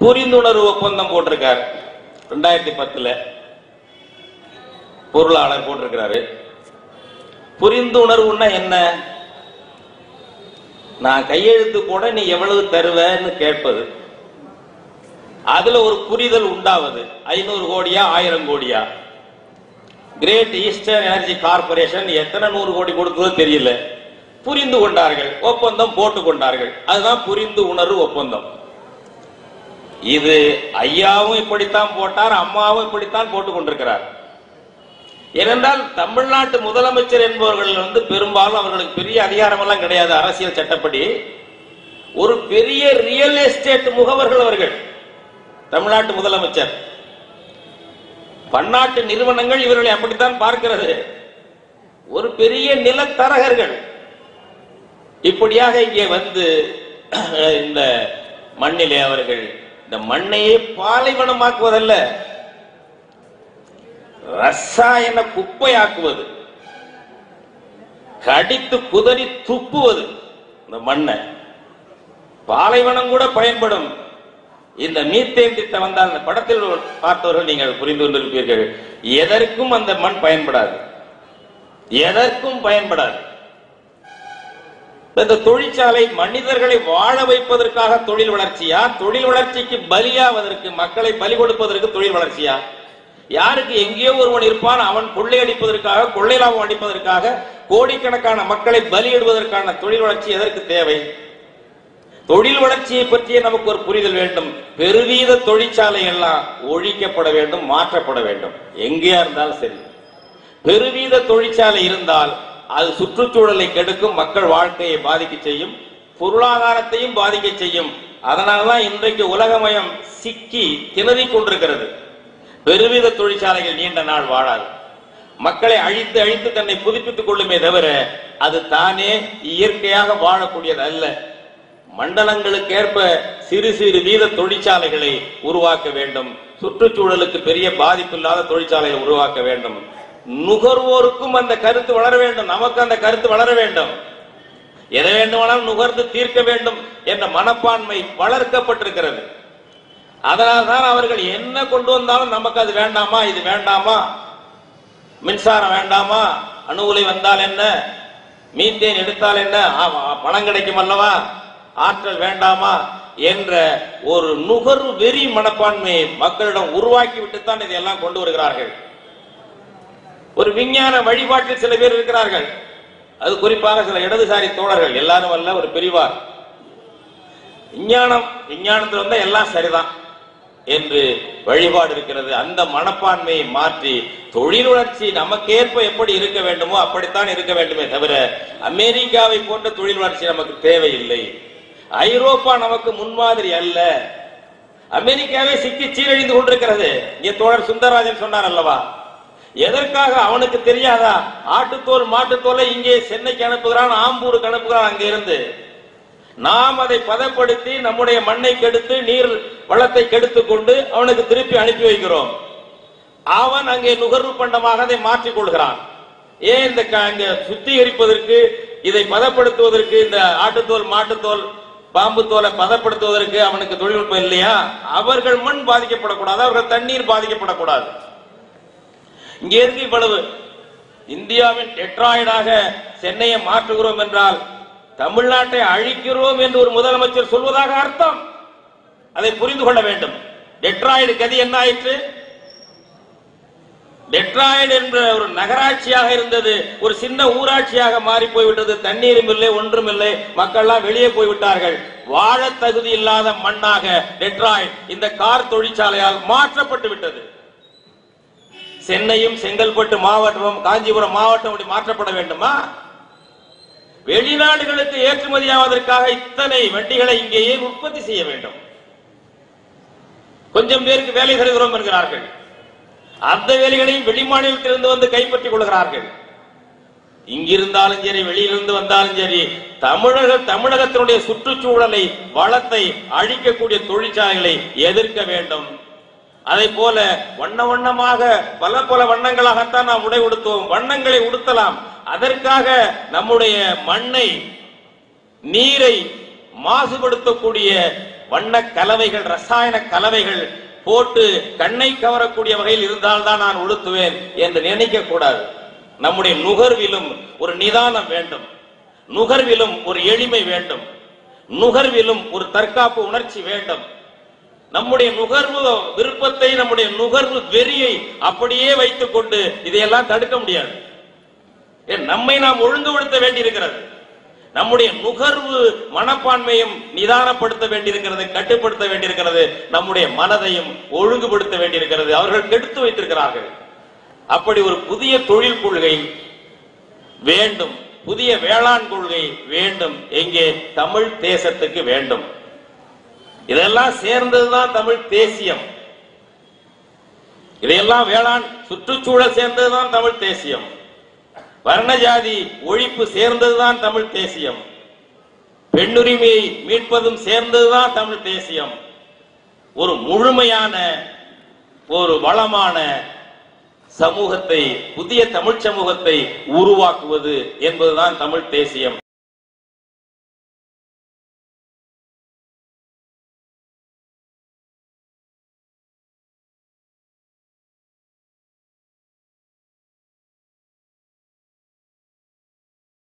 புரிந்துணர்வு ஒப்பந்தம் போட்டிருக்கார். ரெண்டாயிரத்தி பத்துல பொருளாளர் போட்டிருக்கிறாரு. புரிந்துணர்வுன்னா என்ன? நான் கையெழுத்து போட நீ எவ்வளவு தருவன்னு கேட்பது. அதுல ஒரு புரிதல் உண்டாவது. ஐநூறு கோடியா ஆயிரம் கோடியா? கிரேட் ஈஸ்டர்ன் எனர்ஜி கார்பரேஷன் எத்தனை நூறு கோடி கொடுத்ததோ தெரியல. புரிந்து கொண்டார்கள். ஒப்பந்தம் போட்டு கொண்டார்கள். அதுதான் புரிந்து உணர்வு ஒப்பந்தம். இது ஐயாவும் இப்படித்தான் போட்டார் அம்மாவும் இப்படித்தான் போட்டுக் கொண்டிருக்கிறார். ஏனென்றால் தமிழ்நாட்டு முதலமைச்சர் என்பவர்கள் வந்து பெரும்பாலும் அவர்களுக்கு பெரிய அதிகாரம் எல்லாம் கிடையாது அரசியல் சட்டப்படி. ஒரு பெரிய ரியல் எஸ்டேட் முகவர்கள் அவர்கள் தமிழ்நாட்டு முதலமைச்சர். பன்னாட்டு நிறுவனங்கள் இவர்களை அப்படித்தான் பார்க்கிறது. ஒரு பெரிய நிலத்தரகர்கள். இப்படியாக இங்கே வந்து இந்த மண்ணிலே அவர்கள் இந்த மண்ணையே பாலைவனமாக்குவதல்ல. ரசாயன குப்பையாக்குவது. கடித்து குதறி துப்புவது இந்த மண்ணை. பாலைவனம் கூட பயன்படும். இந்த மீத்தேன் திட்டம் வந்தால் அந்த படத்தில் பார்த்தவர்கள் நீங்கள் புரிந்து கொண்டிருப்பீர்கள். எதற்கும் அந்த மண் பயன்படாது. எதற்கும் பயன்படாது. இந்த தொழிற்சாலை மனிதர்களை வாழ வைப்பதற்காக தொழில் வளர்ச்சியா? தொழில் வளர்ச்சிக்கு பலியாவதற்கு மக்களை பலி கொடுப்பதற்கு தொழில் வளர்ச்சியா? யாருக்கு எங்கேயோ ஒருவன் இருப்பான் அவன் கொள்ளையடிப்பதற்காக கொள்ளை லாபம் அடிப்பதற்காக கோடிக்கணக்கான மக்களை பலியிடுவதற்கான தொழில் வளர்ச்சி எதற்கு தேவை? தொழில் வளர்ச்சியை பற்றிய நமக்கு ஒரு புரிதல் வேண்டும். பெருவீத தொழிற்சாலை எல்லாம் ஒழிக்கப்பட வேண்டும் மாற்றப்பட வேண்டும். எங்கேயா இருந்தாலும் சரி. பெருவீத தொழிற்சாலை இருந்தால் அது சுற்றுச்சூழலை கெடுக்கும் மக்கள் வாழ்க்கையை பாதிக்க செய்யும் பொருளாதாரத்தையும் பாதிக்க செய்யும். அதனால்தான் இன்றைக்கு உலகமயம் சிக்கி திணறிக் கொண்டிருக்கிறது. பெருவித தொழிற்சாலைகள் நீண்ட நாள் வாழாது. மக்களை அழித்து அழித்து தன்னை புதுப்பித்துக் கொள்ளுமே தவிர அது தானே இயற்கையாக வாழக்கூடியது அல்ல. மண்டலங்களுக்கேற்ப சிறு சிறு வீத தொழிற்சாலைகளை உருவாக்க வேண்டும். சுற்றுச்சூழலுக்கு பெரிய பாதிப்பில்லாத தொழிற்சாலைகளை உருவாக்க வேண்டும். நுகர்வோருக்கும் அந்த கருத்து வளர வேண்டும். நமக்கு அந்த கருத்து வளர வேண்டும். எதை வேண்டுமானாலும் நுகர்ந்து தீர்க்க வேண்டும் என்ற மனப்பான்மை வளர்க்கப்பட்டிருக்கிறது. அதனால்தான் அவர்கள் என்ன கொண்டு வந்தாலும் நமக்கு அது வேண்டாமா இது வேண்டாமா மின்சாரம் வேண்டாமா அணு உலை வந்தால் என்ன மீத்தேன் எடுத்தால் என்ன பணம் கிடைக்கும் அல்லவா ஆற்றல் வேண்டாமா என்ற ஒரு நுகர்வு வெறி மனப்பான்மையை மக்களிடம் உருவாக்கி விட்டுத்தான் இதையெல்லாம் கொண்டு வருகிறார்கள். ஒரு விஞ்ஞான வழிபாட்டில் சில பேர் இருக்கிறார்கள். அது குறிப்பாக சில இடதுசாரி தோழர்கள் எல்லாரும் அல்ல ஒரு பிரிவார். விஞ்ஞானம் விஞ்ஞானத்தில் வந்தால் எல்லாம் சரிதான் என்று வழிபாடு இருக்கிறது. அந்த மனப்பான்மையை மாற்றி தொழில் வளர்ச்சி நமக்கேற்ப எப்படி இருக்க வேண்டுமோ அப்படித்தான் இருக்க வேண்டுமே தவிர அமெரிக்காவை போன்ற தொழில் வளர்ச்சி நமக்கு தேவையில்லை. ஐரோப்பா நமக்கு முன்மாதிரி அல்ல. அமெரிக்காவே சிக்கி சீரழிந்து கொண்டிருக்கிறது. இங்கே தோழர் சுந்தரராஜன் சொன்னார் அல்லவா? எதற்காக அவனுக்கு தெரியாதா? ஆட்டுத்தோல் மாட்டுத்தோலை இங்கே சென்னைக்கு அனுப்புகிறான் ஆம்பூருக்கு அனுப்புகிறான் அங்க இருந்து. நாம் அதை பதப்படுத்தி நம்முடைய மண்ணை கெடுத்து நீர் வளத்தை கெடுத்து கொண்டு அவனுக்கு திருப்பி அனுப்பி வைக்கிறோம். அவன் அங்கே நுகர்வு பண்டமாக அதை மாற்றிக் கொள்கிறான். ஏன் இந்த க- சுத்திகரிப்பதற்கு இதை பதப்படுத்துவதற்கு இந்த ஆட்டுத்தோல் மாட்டுத்தோல் பாம்பு தோலை பதப்படுத்துவதற்கு அவனுக்கு தொழில்நுட்பம் இல்லையா? அவர்கள் மண் பாதிக்கப்படக்கூடாது அவர்கள் தண்ணீர் பாதிக்கப்படக்கூடாது. இங்கே இருந்து இவ்வளவு. இந்தியாவின் டெட்ராய்டாக சென்னையை மாற்றுகிறோம் என்றால் தமிழ்நாட்டை அழிக்கிறோம் என்று ஒரு முதலமைச்சர் சொல்வதாக அர்த்தம். அதை புரிந்து கொள்ள வேண்டும். டெட்ராய்டு கதி என்ன ஆயிற்று? டெட்ராய்டு என்ற ஒரு நகராட்சியாக இருந்தது. ஒரு சின்ன ஊராட்சியாக மாறி போய்விட்டது. தண்ணீரும் இல்லை ஒன்றும் இல்லை. மக்கள்லாம் வெளியே போய்விட்டார்கள். வாழ தகுதி இல்லாத மண்ணாக டெட்ராய்டு இந்த கார் தொழிற்சாலையால் மாற்றப்பட்டு விட்டது. சென்னையும் செங்கல்பட்டு மாவட்டமும் காஞ்சிபுரம் மாவட்டம் அப்படி மாற்றப்பட வேண்டுமா? வெளிநாடுகளுக்கு ஏற்றுமதியாவதற்காக இத்தனை வண்டிகளை இங்கேயே உற்பத்தி செய்ய வேண்டும். கொஞ்சம் பேருக்கு வேலை தருகிறோம் என்கிறார்கள். அந்த வேலைகளையும் வெளிமாநிலத்திலிருந்து வந்து கைப்பற்றிக் கொள்கிறார்கள். இங்கிருந்தாலும் சரி வெளியிலிருந்து வந்தாலும் சரி தமிழக தமிழகத்தினுடைய சுற்றுச்சூழலை வளத்தை அழிக்கக்கூடிய தொழிற்சாலைகளை எதிர்க்க வேண்டும். அதை போல வண்ண வண்ணமாக பல பல வண்ணங்களாகத்தான் நாம் உடை உடுத்துவோம். வண்ணங்களை உடுத்தலாம். அதற்காக நம்முடைய மண்ணை நீரை மாசுபடுத்தக்கூடிய வண்ண கலவைகள் ரசாயன கலவைகள் போட்டு கண்ணை கவரக்கூடிய வகையில் இருந்தால்தான் நான் உளுத்துவேன் என்று நினைக்க கூடாது. நம்முடைய நுகர்விலும் ஒரு நிதானம் வேண்டும். நுகர்விலும் ஒரு எளிமை வேண்டும். நுகர்விலும் ஒரு தற்காப்பு உணர்ச்சி வேண்டும். நம்முடைய நுகர்வு விருப்பத்தை நம்முடைய நுகர்வு வெறியை அப்படியே வைத்துக் கொண்டு இதையெல்லாம் தடுக்க முடியாது. ஏன் நம்மை நாம் ஒழுங்குபடுத்த வேண்டியிருக்கிறது. நம்முடைய நுகர்வு மனப்பான்மையும் நிதானப்படுத்த வேண்டியிருக்கிறது கட்டுப்படுத்த வேண்டியிருக்கிறது நம்முடைய மனதையும் ஒழுங்குபடுத்த வேண்டியிருக்கிறது அவர்கள் கெடுத்து வைத்திருக்கிறார்கள். அப்படி ஒரு புதிய தொழில் கொள்கை வேண்டும். புதிய வேளாண் கொள்கை வேண்டும். எங்கே? தமிழ் தேசத்துக்கு வேண்டும். இதெல்லாம் சேர்ந்ததுதான் தமிழ் தேசியம். இதையெல்லாம் வேளாண் சுற்றுச்சூழல் சேர்ந்ததுதான் தமிழ் தேசியம். வர்ணஜாதி ஒழிப்பு சேர்ந்ததுதான் தமிழ் தேசியம். பெண்ணுரிமையை மீட்பதும் சேர்ந்ததுதான் தமிழ் தேசியம். ஒரு முழுமையான ஒரு வளமான சமூகத்தை புதிய தமிழ் சமூகத்தை உருவாக்குவது என்பதுதான் தமிழ் தேசியம்.